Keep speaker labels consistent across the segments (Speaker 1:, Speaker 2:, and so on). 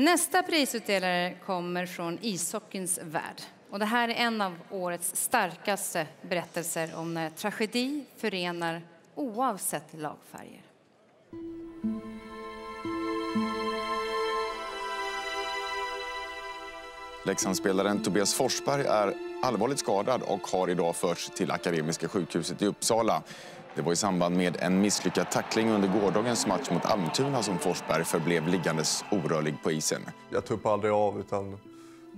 Speaker 1: Nästa prisutdelare kommer från ishockeyns värld. Och det här är en av årets starkaste berättelser om när tragedi förenar oavsett lagfärger.
Speaker 2: Leksandsspelaren Tobias Forsberg är allvarligt skadad och har idag förts till Akademiska sjukhuset i Uppsala. Det var i samband med en misslyckad tackling under gårdagens match mot Almtuna som Forsberg förblev liggandes orörlig på isen.
Speaker 3: Jag tuppade aldrig av utan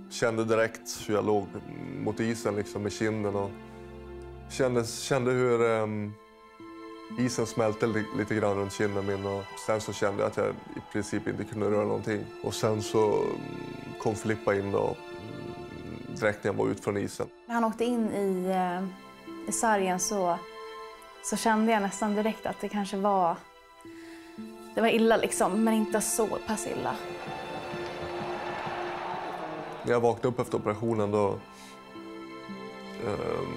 Speaker 3: kände direkt hur jag låg mot isen liksom, med kinden och kände, kände hur um, isen smälte lite grann runt kinden min och sen så kände jag att jag i princip inte kunde röra någonting. Och sen så mm, kom Filippa in då, mm, direkt när jag var ut från isen.
Speaker 4: När han åkte in i, uh, i sargen så så kände jag nästan direkt att det kanske var, det var illa liksom, men inte så pass illa.
Speaker 3: När jag vaknade upp efter operationen då eh,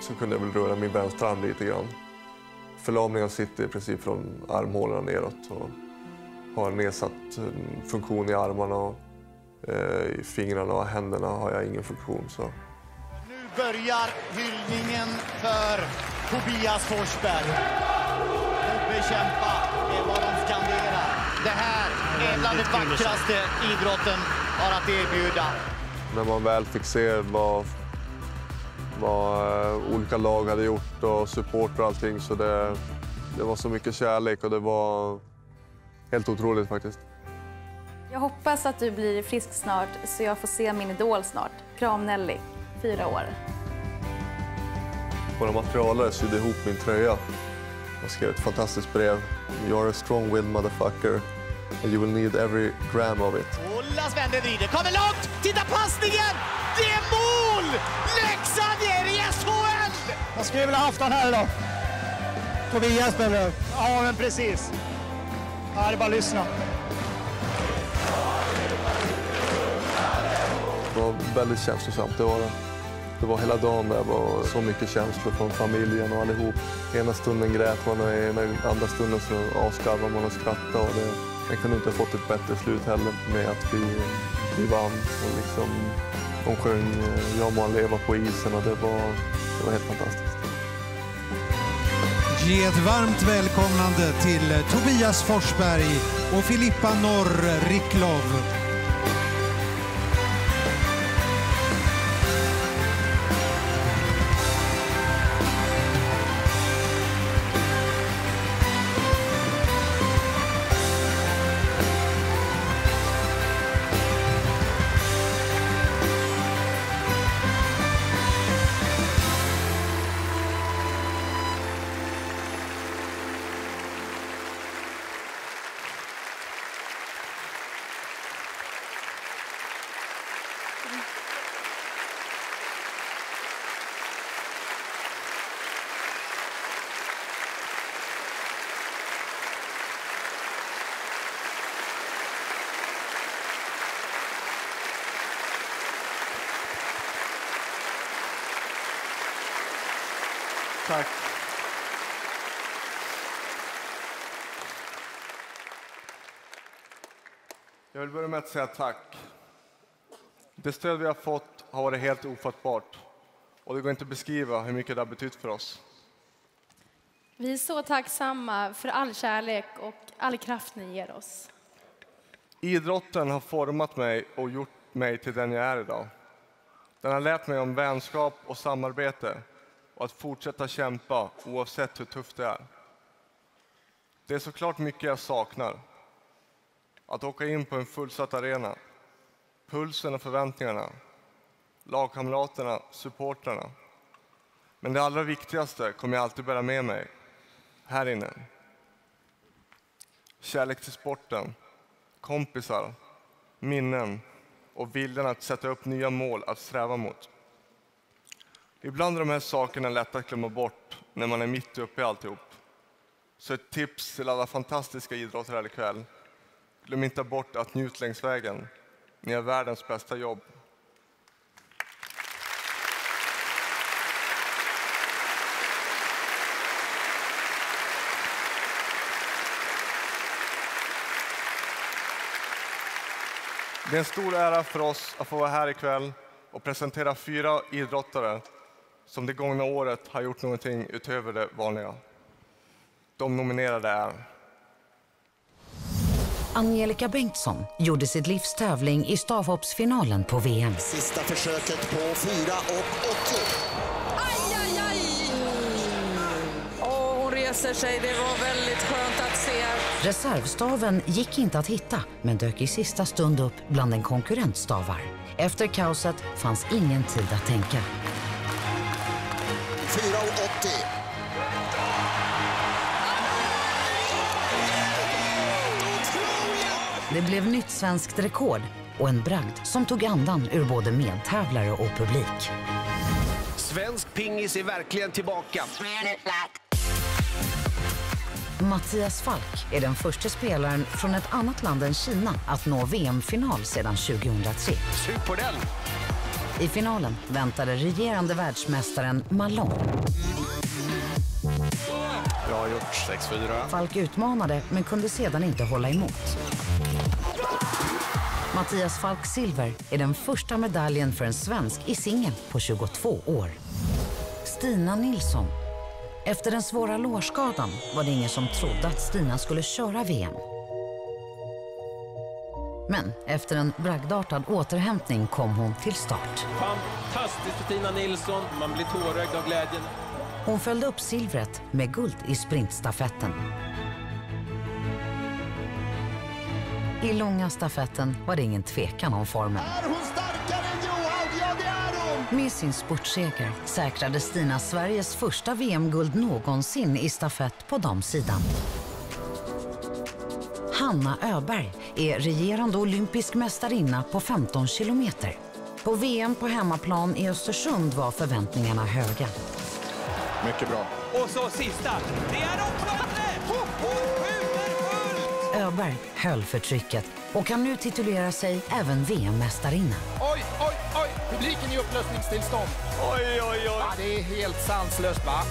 Speaker 3: så kunde jag väl röra min vänstra arm lite grann. Förlamningen sitter i princip från armhålorna neråt och har nedsatt eh, funktion i armarna och eh, i fingrarna och händerna har jag ingen funktion. Så
Speaker 5: börjar hyllningen för Tobias Forsberg. Bekämpa är vad de skanderar. Det här är bland det vackraste idrotten har att erbjuda.
Speaker 3: När man väl fick se vad, vad eh, olika lag hade gjort och support och allting så det, det var så mycket kärlek och det var helt otroligt faktiskt.
Speaker 4: Jag hoppas att du blir frisk snart så jag får se min idol snart. Kram Nelly fyra år.
Speaker 3: Våra materialare sydde ihop min tröja och skrev ett fantastiskt brev. You are a strong-willed motherfucker and you will need every gram of it.
Speaker 5: Ola Svende vrider, kommer långt! Titta passningen! Det är mål! Leksand är i SHL!
Speaker 6: Jag skulle vilja haft han här idag. Tobias behöver Ja, men precis. Ja, det är bara att lyssna.
Speaker 3: Det var väldigt känslosamt, det var det. Det var hela dagen där var så mycket känslor från familjen och allihop. Ena stunden grät man och ena, andra stunden så avskarvade man och skrattade. Och det, jag kunde inte ha fått ett bättre slut heller med att vi, vi vann. Och liksom, de sjöng eh, Jag må leva på isen och det var, det var helt fantastiskt.
Speaker 7: Ge ett varmt välkomnande till Tobias Forsberg och Filippa Norr Ricklov.
Speaker 3: Tack. Jag vill börja med att säga tack. Det stöd vi har fått har varit helt ofattbart och det går inte att beskriva hur mycket det har betytt för oss.
Speaker 8: Vi är så tacksamma för all kärlek och all kraft ni ger oss.
Speaker 3: Idrotten har format mig och gjort mig till den jag är idag. Den har lärt mig om vänskap och samarbete och att fortsätta kämpa oavsett hur tufft det är. Det är såklart mycket jag saknar. Att åka in på en fullsatt arena, pulsen och förväntningarna, lagkamraterna, supportrarna. Men det allra viktigaste kommer jag alltid bära med mig, här inne. Kärlek till sporten, kompisar, minnen och viljan att sätta upp nya mål att sträva mot. Ibland är de här sakerna lätta att glömma bort när man är mitt uppe i alltihop. Så ett tips till alla fantastiska idrottare här ikväll. Glöm inte bort att njut längs vägen. Ni har världens bästa jobb. Det är en stor ära för oss att få vara här ikväll och presentera fyra idrottare som det gångna året har gjort någonting utöver det vanliga. De nominerade är
Speaker 9: Angelica Bengtsson gjorde sitt livs tävling i stavhoppsfinalen på VM.
Speaker 10: Sista försöket på 4 och 80.
Speaker 11: Aj, aj, aj! Åh, hon reser sig. Det var väldigt skönt att se.
Speaker 9: Reservstaven gick inte att hitta men dök i sista stund upp bland en konkurrentstavar. Efter kaoset fanns ingen tid att tänka.
Speaker 10: 4 och 80.
Speaker 9: Det blev nytt svenskt rekord och en bragd som tog andan ur både medtävlare och publik.
Speaker 5: Svensk pingis är verkligen tillbaka.
Speaker 9: Mattias Falk är den första spelaren från ett annat land än Kina att nå VM-final sedan 2003.
Speaker 5: Sug på den!
Speaker 9: I finalen väntade regerande världsmästaren Malone.
Speaker 5: Bra gjort, 6-4.
Speaker 9: Falk utmanade men kunde sedan inte hålla emot. Mattias Falk Silver är den första medaljen för en svensk i singel på 22 år. Stina Nilsson. Efter den svåra lårskadan var det ingen som trodde att Stina skulle köra VM. Men efter en bragdartad återhämtning kom hon till start.
Speaker 12: Fantastiskt för Tina Nilsson. Man blir tårögd av glädjen.
Speaker 9: Hon följde upp silvret med guld i sprintstafetten. I långa stafetten var det ingen tvekan om formen.
Speaker 10: Är hon starkare än Johaug? Ja, det är hon!
Speaker 9: Med sin spurtseger säkrade Stina Sveriges första VM-guld någonsin i stafett på damsidan. Hanna Öberg är regerande olympisk mästarinna på 15 kilometer. På VM på hemmaplan i Östersund var förväntningarna höga.
Speaker 2: Mycket bra.
Speaker 12: Och så sista. Det är! Hon fullt!
Speaker 9: Öberg höll för trycket och kan nu titulera sig även VM-mästarinna.
Speaker 13: Oj, oj, oj! Publiken i upplösningstillstånd.
Speaker 12: Oj, oj, oj.
Speaker 13: Ja, det är helt sanslöst, va?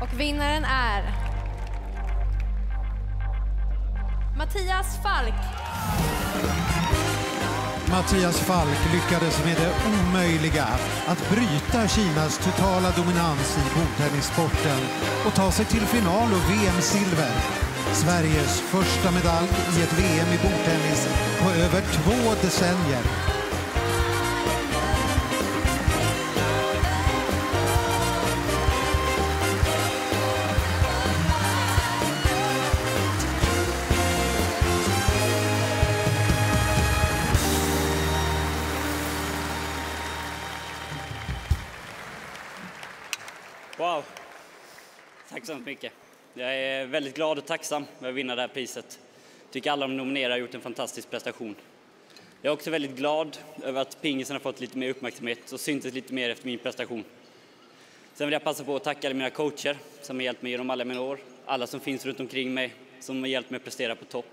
Speaker 8: Och vinnaren är Mattias Falk.
Speaker 7: Mattias Falk lyckades med det omöjliga att bryta Kinas totala dominans i bordtennissporten och ta sig till final och VM-silver. Sveriges första medalj i ett VM i bordtennis på över två decennier.
Speaker 14: Tack så hemskt mycket. Jag är väldigt glad och tacksam över att vinna det här priset. tycker alla de nominerade har gjort en fantastisk prestation. Jag är också väldigt glad över att pingisen har fått lite mer uppmärksamhet och syntes lite mer efter min prestation. Sen vill jag passa på att tacka alla mina coacher som har hjälpt mig genom alla mina år, alla som finns runt omkring mig som har hjälpt mig att prestera på topp.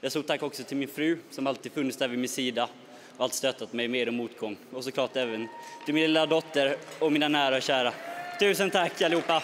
Speaker 14: Jag stort tack också till min fru som alltid funnits där vid min sida och alltid stöttat mig med och motgång. Och såklart även till min lilla dotter och mina nära och kära. Tusen tack allihopa!